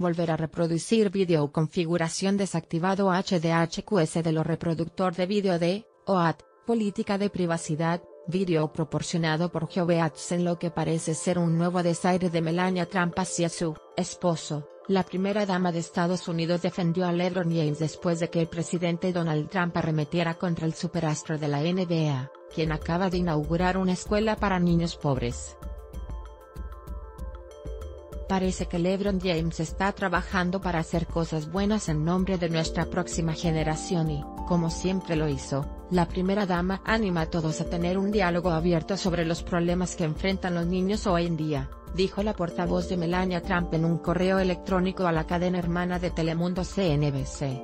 Volver a reproducir vídeo configuración desactivado HDHQS de lo reproductor de vídeo de, OAT, política de privacidad, vídeo proporcionado por Geobeats en lo que parece ser un nuevo desaire de Melania Trump hacia su esposo. La primera dama de Estados Unidos defendió a LeBron James después de que el presidente Donald Trump arremetiera contra el superastro de la NBA, quien acaba de inaugurar una escuela para niños pobres. Parece que LeBron James está trabajando para hacer cosas buenas en nombre de nuestra próxima generación y, como siempre lo hizo, la primera dama anima a todos a tener un diálogo abierto sobre los problemas que enfrentan los niños hoy en día, dijo la portavoz de Melania Trump en un correo electrónico a la cadena hermana de Telemundo CNBC.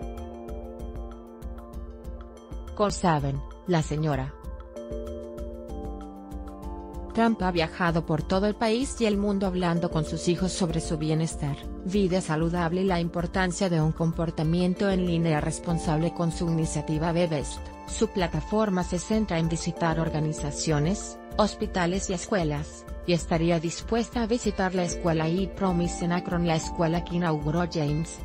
Con saben, la señora Trump ha viajado por todo el país y el mundo hablando con sus hijos sobre su bienestar, vida saludable y la importancia de un comportamiento en línea responsable con su iniciativa Bebest. Su plataforma se centra en visitar organizaciones, hospitales y escuelas, y estaría dispuesta a visitar la escuela E-Promise en Akron la escuela que inauguró James,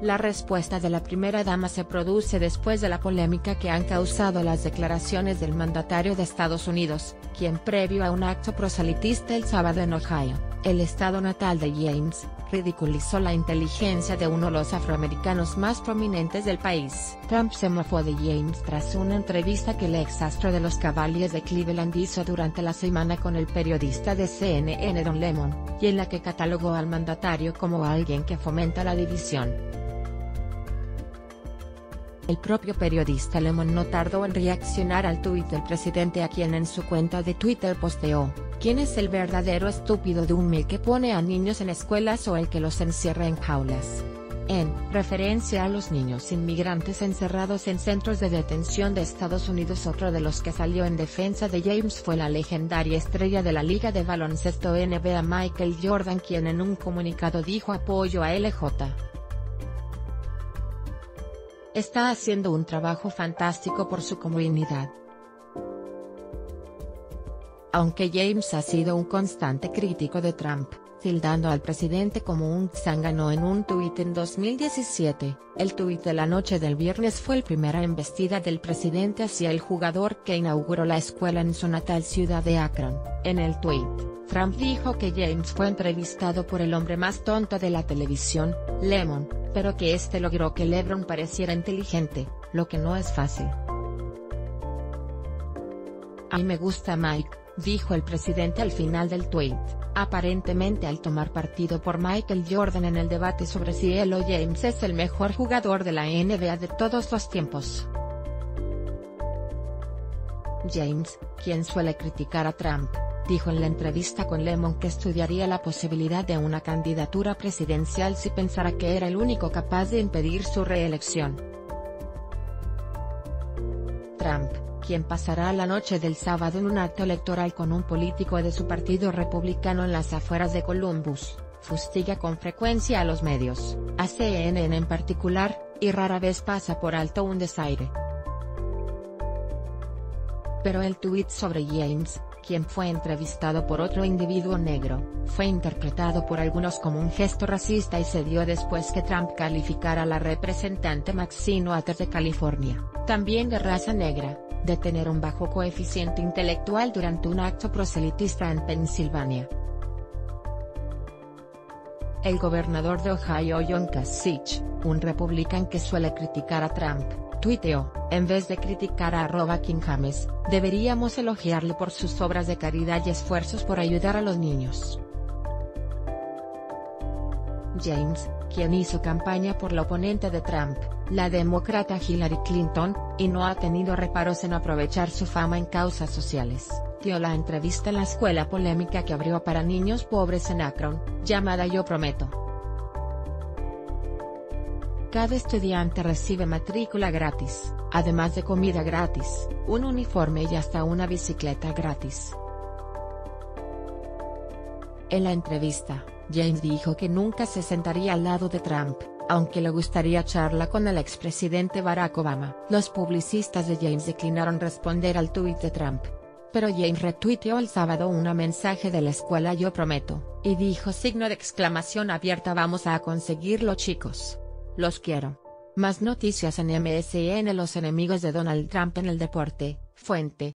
la respuesta de la primera dama se produce después de la polémica que han causado las declaraciones del mandatario de Estados Unidos, quien previo a un acto proselitista el sábado en Ohio, el estado natal de James, ridiculizó la inteligencia de uno de los afroamericanos más prominentes del país. Trump se mofó de James tras una entrevista que el exastro de los Cavaliers de Cleveland hizo durante la semana con el periodista de CNN Don Lemon, y en la que catalogó al mandatario como alguien que fomenta la división. El propio periodista Lemon no tardó en reaccionar al tuit del presidente a quien en su cuenta de Twitter posteó, ¿quién es el verdadero estúpido de un mil que pone a niños en escuelas o el que los encierra en jaulas? En referencia a los niños inmigrantes encerrados en centros de detención de Estados Unidos otro de los que salió en defensa de James fue la legendaria estrella de la Liga de Baloncesto NBA Michael Jordan quien en un comunicado dijo apoyo a LJ está haciendo un trabajo fantástico por su comunidad. Aunque James ha sido un constante crítico de Trump, tildando al presidente como un zángano en un tuit en 2017, el tuit de la noche del viernes fue el primera embestida del presidente hacia el jugador que inauguró la escuela en su natal ciudad de Akron. En el tuit, Trump dijo que James fue entrevistado por el hombre más tonto de la televisión, Lemon, pero que este logró que LeBron pareciera inteligente, lo que no es fácil. A mí me gusta Mike, dijo el presidente al final del tweet, aparentemente al tomar partido por Michael Jordan en el debate sobre si él o James es el mejor jugador de la NBA de todos los tiempos. James, quien suele criticar a Trump, dijo en la entrevista con Lemon que estudiaría la posibilidad de una candidatura presidencial si pensara que era el único capaz de impedir su reelección. Trump, quien pasará la noche del sábado en un acto electoral con un político de su partido republicano en las afueras de Columbus, fustiga con frecuencia a los medios, a CNN en particular, y rara vez pasa por alto un desaire. Pero el tuit sobre James, quien fue entrevistado por otro individuo negro, fue interpretado por algunos como un gesto racista y se dio después que Trump calificara a la representante Maxine Waters de California, también de raza negra, de tener un bajo coeficiente intelectual durante un acto proselitista en Pensilvania. El gobernador de Ohio John Kasich, un republicano que suele criticar a Trump, tuiteó, en vez de criticar a arroba King James, deberíamos elogiarle por sus obras de caridad y esfuerzos por ayudar a los niños. James, quien hizo campaña por la oponente de Trump, la demócrata Hillary Clinton, y no ha tenido reparos en aprovechar su fama en causas sociales, dio la entrevista en la escuela polémica que abrió para niños pobres en Akron, llamada Yo Prometo. Cada estudiante recibe matrícula gratis, además de comida gratis, un uniforme y hasta una bicicleta gratis. En la entrevista, James dijo que nunca se sentaría al lado de Trump, aunque le gustaría charla con el expresidente Barack Obama. Los publicistas de James declinaron responder al tuit de Trump. pero Jane retuiteó el sábado una mensaje de la escuela Yo Prometo, y dijo signo de exclamación abierta vamos a conseguirlo chicos. Los quiero. Más noticias en MSN Los enemigos de Donald Trump en el deporte. Fuente.